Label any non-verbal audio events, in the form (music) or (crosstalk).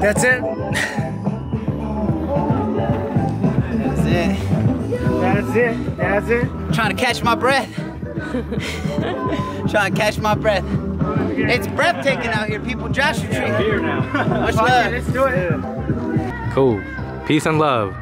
That's it. That's it. That's it. That's it. Trying to catch my breath. (laughs) Trying to catch my breath. It's breathtaking out here, people. Joshua Tree. Yeah, here now. Much love. Let's do it. Cool. Peace and love.